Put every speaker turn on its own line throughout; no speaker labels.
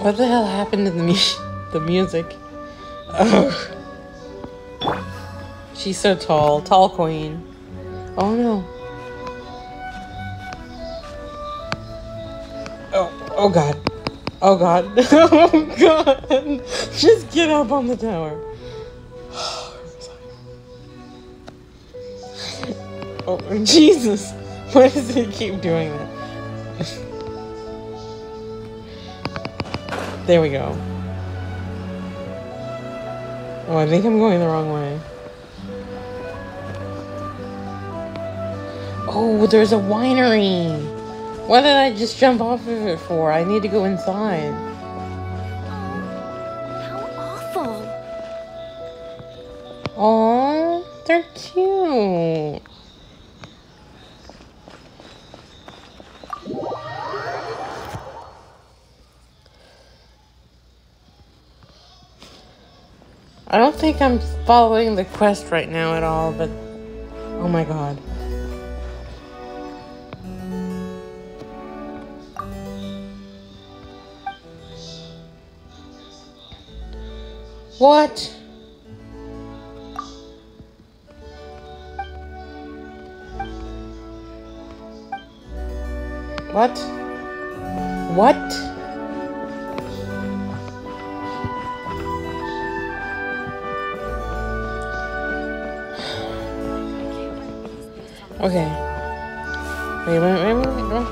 What the hell happened to the mu- the music? Oh. She's so tall. Tall queen. Oh no. Oh, oh god. Oh god. Oh god. Just get up on the tower. Oh, Jesus. Why does it keep doing that? There we go. Oh, I think I'm going the wrong way. Oh, there's a winery. What did I just jump off of it for? I need to go inside. I don't think I'm following the quest right now at all, but oh my god. What? What? What? Okay. Wait, wait, wait, wait, wait.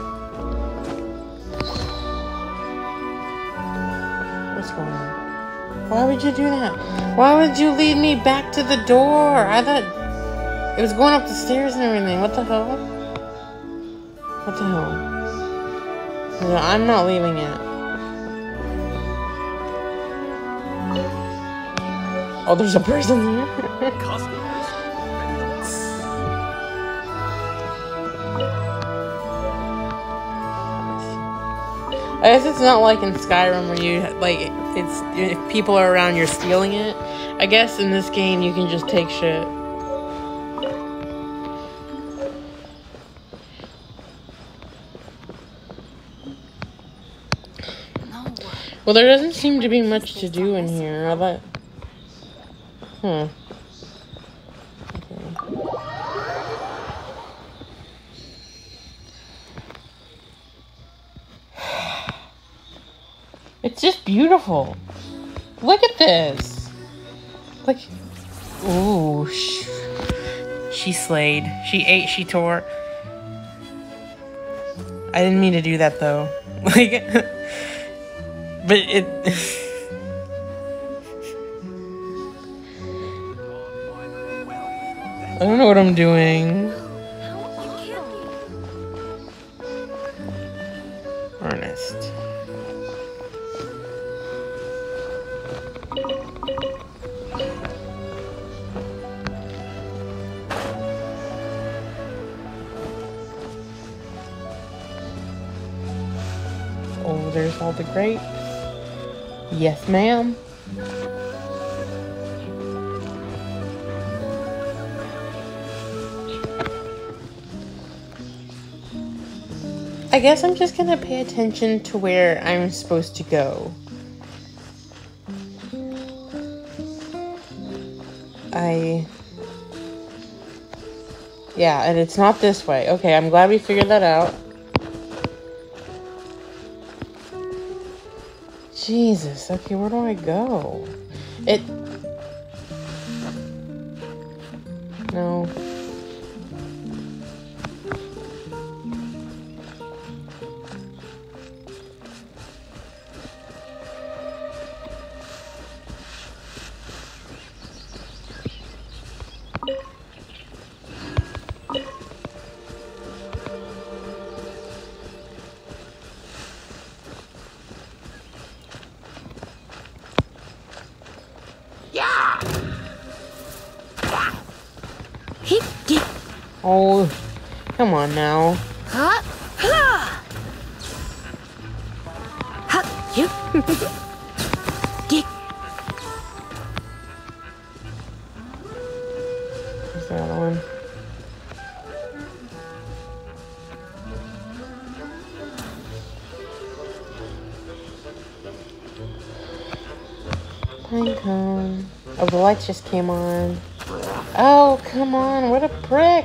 What's going on? Why would you do that? Why would you lead me back to the door? I thought it was going up the stairs and everything. What the hell? What the hell? No, I'm not leaving yet. Oh, there's a person here. I guess it's not like in Skyrim where you like it's if people are around, you're stealing it. I guess in this game you can just take shit. Well, there doesn't seem to be much to do in here. I thought. Hmm. It's just beautiful. Look at this. Like, ooh, sh- she slayed. She ate. She tore. I didn't mean to do that though. Like, but it. I don't know what I'm doing. There's all the grapes. Yes, ma'am. I guess I'm just gonna pay attention to where I'm supposed to go. I. Yeah, and it's not this way. Okay, I'm glad we figured that out. Jesus, okay, where do I go? It. No. Oh, come on now.
ha. Ha, you. Get,
Where's the other one? Pine cone. Oh, the lights just came on. Oh, come on. What a prick.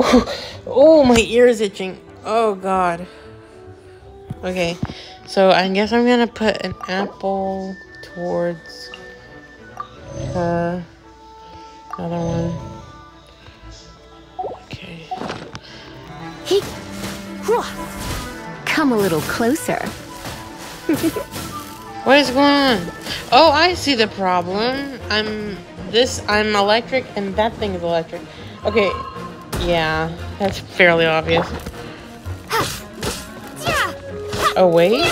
Oh, oh, my ear is itching. Oh, God. Okay, so I guess I'm gonna put an apple towards her. Another one. Okay.
He! Hua! Come a little closer.
What is going on? Oh, I see the problem. I'm this. I'm electric, and that thing is electric. Okay, yeah, that's fairly obvious. Oh wait,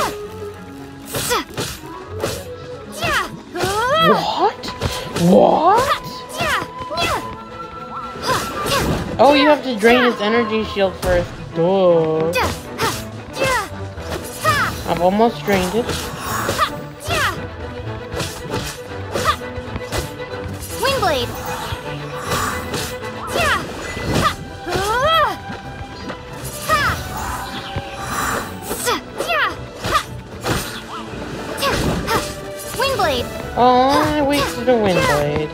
what? What? Oh, you have to drain his energy shield first. Duh. I've almost drained it. Oh, I wasted a wind blade.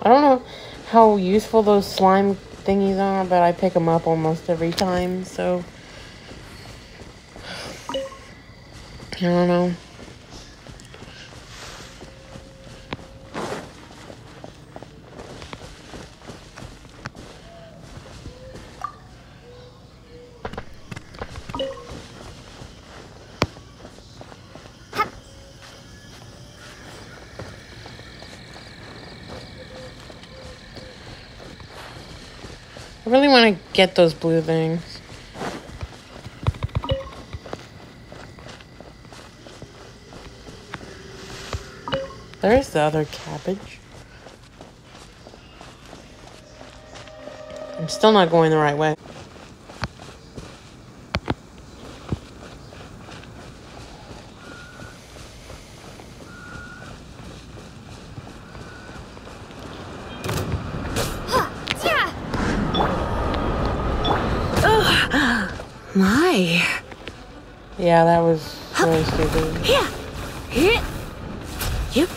I don't know how useful those slime thingies are, but I pick them up almost every time, so. I don't know. I really want to get those blue things. There's the other cabbage. I'm still not going the right way.
My.
Yeah, that was really stupid.
Yeah. Yep.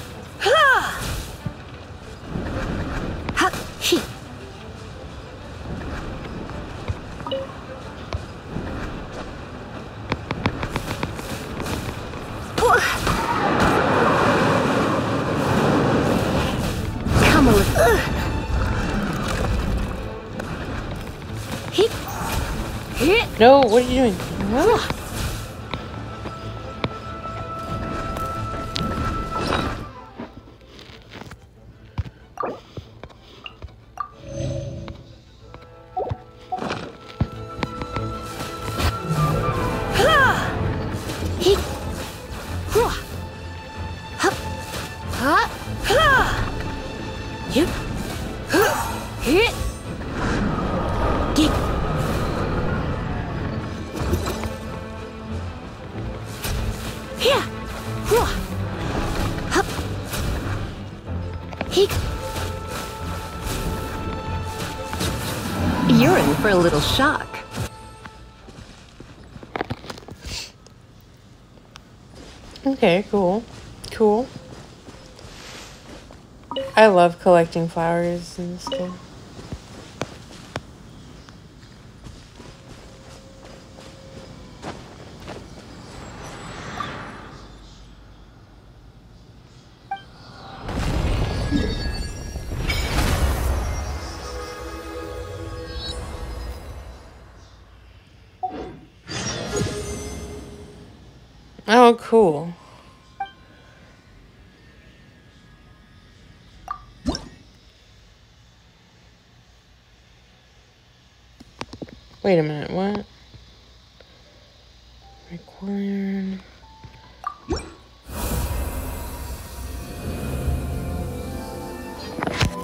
No, what are you doing?
Shock.
Okay, cool. Cool. I love collecting flowers in this game. so cool. Wait a minute, what? Required.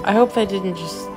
I hope I didn't just